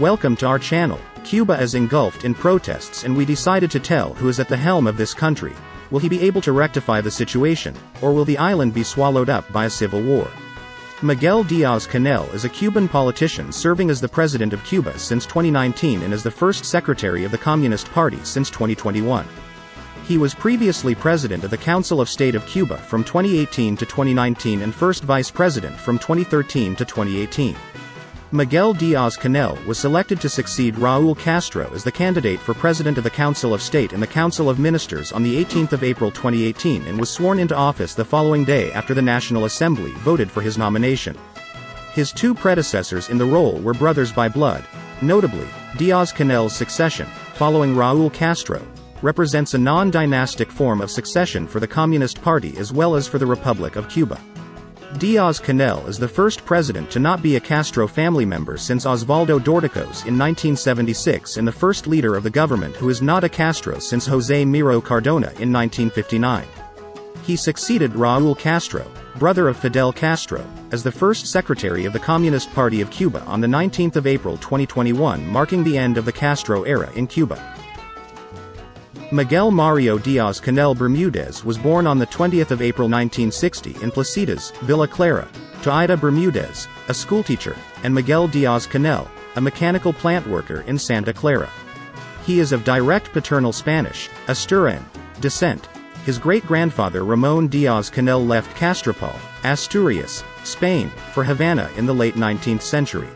Welcome to our channel. Cuba is engulfed in protests and we decided to tell who is at the helm of this country. Will he be able to rectify the situation, or will the island be swallowed up by a civil war? Miguel Diaz-Canel is a Cuban politician serving as the president of Cuba since 2019 and as the first secretary of the Communist Party since 2021. He was previously president of the Council of State of Cuba from 2018 to 2019 and first vice president from 2013 to 2018. Miguel Diaz-Canel was selected to succeed Raul Castro as the candidate for president of the Council of State and the Council of Ministers on the 18th of April 2018 and was sworn into office the following day after the National Assembly voted for his nomination. His two predecessors in the role were brothers by blood. Notably, Diaz-Canel's succession, following Raul Castro, represents a non-dynastic form of succession for the Communist Party as well as for the Republic of Cuba. Diaz-Canel is the first president to not be a Castro family member since Osvaldo Dorticos in 1976 and the first leader of the government who is not a Castro since José Miro Cardona in 1959. He succeeded Raúl Castro, brother of Fidel Castro, as the first secretary of the Communist Party of Cuba on the 19th of April 2021 marking the end of the Castro era in Cuba. Miguel Mario Diaz-Canel Bermudez was born on the 20th of April 1960 in Placetas, Villa Clara, to Ida Bermudez, a schoolteacher, and Miguel Diaz-Canel, a mechanical plant worker in Santa Clara. He is of direct paternal Spanish, Asturian, descent. His great-grandfather Ramon Diaz-Canel left Castropol, Asturias, Spain, for Havana in the late 19th century.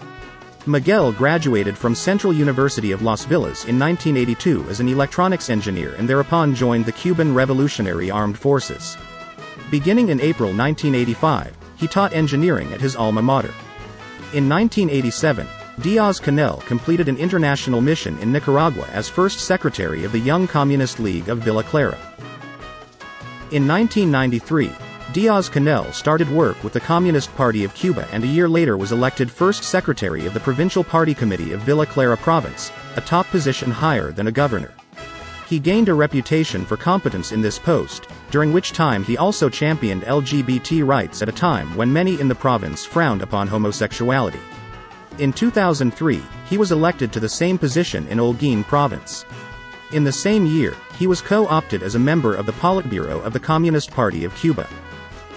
Miguel graduated from Central University of Las Villas in 1982 as an electronics engineer and thereupon joined the Cuban Revolutionary Armed Forces. Beginning in April 1985, he taught engineering at his alma mater. In 1987, Diaz-Canel completed an international mission in Nicaragua as first secretary of the Young Communist League of Villa Clara. In 1993, Diaz-Canel started work with the Communist Party of Cuba and a year later was elected first secretary of the Provincial Party Committee of Villa Clara Province, a top position higher than a governor. He gained a reputation for competence in this post, during which time he also championed LGBT rights at a time when many in the province frowned upon homosexuality. In 2003, he was elected to the same position in Holguin province. In the same year, he was co-opted as a member of the Politburo of the Communist Party of Cuba.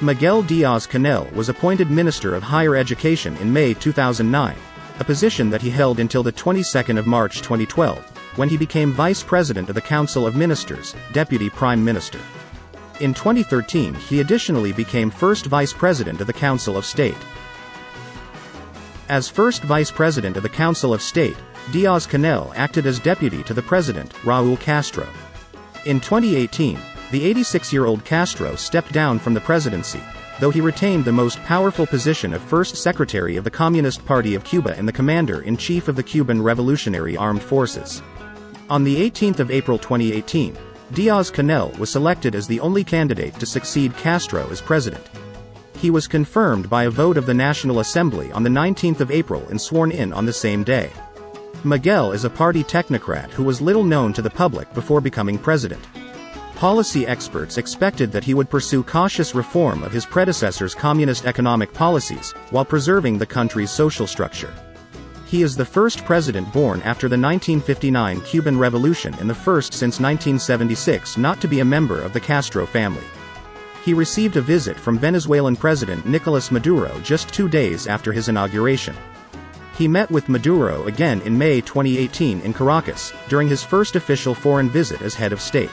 Miguel Diaz-Canel was appointed Minister of Higher Education in May 2009, a position that he held until the 22nd of March 2012, when he became Vice President of the Council of Ministers, Deputy Prime Minister. In 2013 he additionally became First Vice President of the Council of State. As First Vice President of the Council of State, Diaz-Canel acted as Deputy to the President, Raúl Castro. In 2018, the 86-year-old Castro stepped down from the presidency, though he retained the most powerful position of First Secretary of the Communist Party of Cuba and the Commander-in-Chief of the Cuban Revolutionary Armed Forces. On the 18th of April 2018, Diaz-Canel was selected as the only candidate to succeed Castro as president. He was confirmed by a vote of the National Assembly on the 19th of April and sworn in on the same day. Miguel is a party technocrat who was little known to the public before becoming president. Policy experts expected that he would pursue cautious reform of his predecessor's communist economic policies, while preserving the country's social structure. He is the first president born after the 1959 Cuban Revolution and the first since 1976 not to be a member of the Castro family. He received a visit from Venezuelan President Nicolas Maduro just two days after his inauguration. He met with Maduro again in May 2018 in Caracas, during his first official foreign visit as head of state.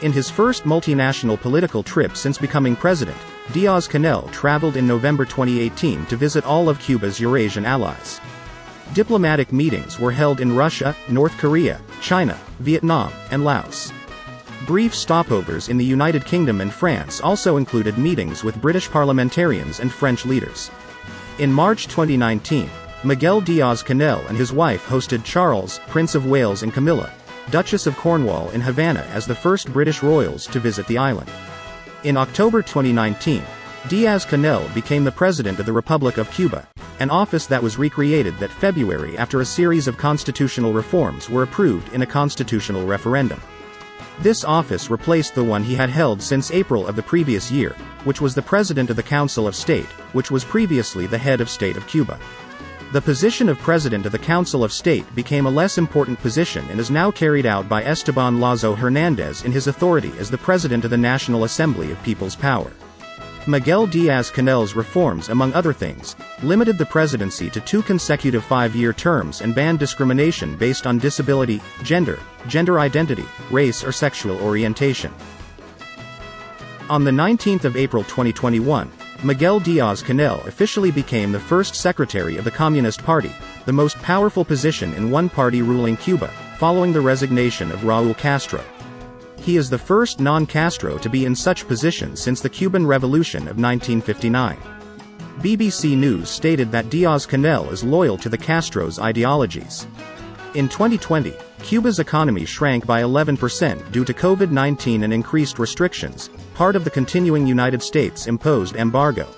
In his first multinational political trip since becoming president, Diaz-Canel traveled in November 2018 to visit all of Cuba's Eurasian allies. Diplomatic meetings were held in Russia, North Korea, China, Vietnam, and Laos. Brief stopovers in the United Kingdom and France also included meetings with British parliamentarians and French leaders. In March 2019, Miguel Diaz-Canel and his wife hosted Charles, Prince of Wales and Camilla, Duchess of Cornwall in Havana as the first British royals to visit the island. In October 2019, Diaz-Canel became the President of the Republic of Cuba, an office that was recreated that February after a series of constitutional reforms were approved in a constitutional referendum. This office replaced the one he had held since April of the previous year, which was the President of the Council of State, which was previously the head of state of Cuba. The position of President of the Council of State became a less important position and is now carried out by Esteban Lazo Hernandez in his authority as the President of the National Assembly of People's Power. Miguel Diaz-Canel's reforms among other things, limited the presidency to two consecutive five-year terms and banned discrimination based on disability, gender, gender identity, race or sexual orientation. On the 19th of April 2021, Miguel Diaz-Canel officially became the first secretary of the Communist Party, the most powerful position in one-party ruling Cuba, following the resignation of Raul Castro. He is the first non-Castro to be in such position since the Cuban Revolution of 1959. BBC News stated that Diaz-Canel is loyal to the Castro's ideologies. In 2020, Cuba's economy shrank by 11% due to COVID-19 and increased restrictions, part of the continuing United States imposed embargo.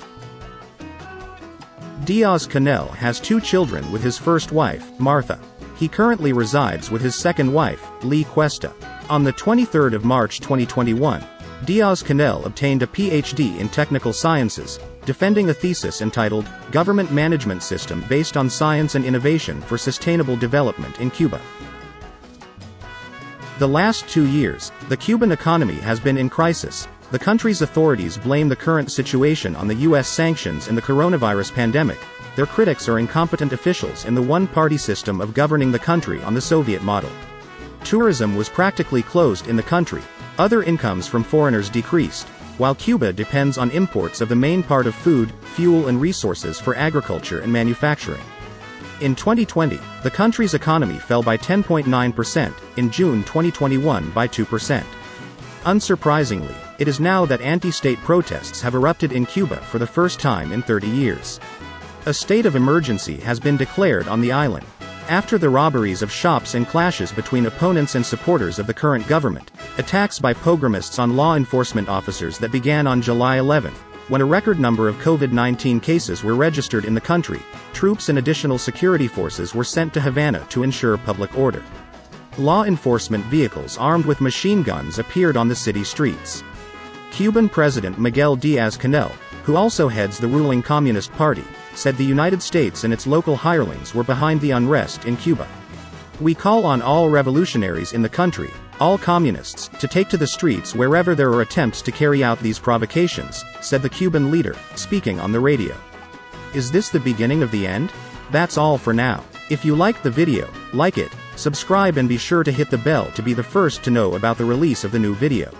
Diaz-Canel has two children with his first wife, Martha. He currently resides with his second wife, Lis Cuesta. On the 23rd of March 2021, Diaz-Canel obtained a PhD in technical sciences, defending a thesis entitled Government Management System Based on Science and Innovation for Sustainable Development in Cuba. The last two years, the Cuban economy has been in crisis. The country's authorities blame the current situation on the U.S. sanctions and the coronavirus pandemic. Their critics are incompetent officials in the one-party system of governing the country on the Soviet model. Tourism was practically closed in the country. Other incomes from foreigners decreased, while Cuba depends on imports of the main part of food, fuel and resources for agriculture and manufacturing. In 2020, the country's economy fell by 10.9%, in June 2021 by 2%. Unsurprisingly, it is now that anti-state protests have erupted in Cuba for the first time in 30 years. A state of emergency has been declared on the island. After the robberies of shops and clashes between opponents and supporters of the current government, attacks by pogromists on law enforcement officers that began on July 11, when a record number of COVID-19 cases were registered in the country, troops and additional security forces were sent to Havana to ensure public order. Law enforcement vehicles armed with machine guns appeared on the city streets. Cuban President Miguel Diaz-Canel, who also heads the ruling Communist Party, said the United States and its local hirelings were behind the unrest in Cuba. We call on all revolutionaries in the country, all communists, to take to the streets wherever there are attempts to carry out these provocations, said the Cuban leader, speaking on the radio. Is this the beginning of the end? That's all for now. If you liked the video, like it, subscribe and be sure to hit the bell to be the first to know about the release of the new video.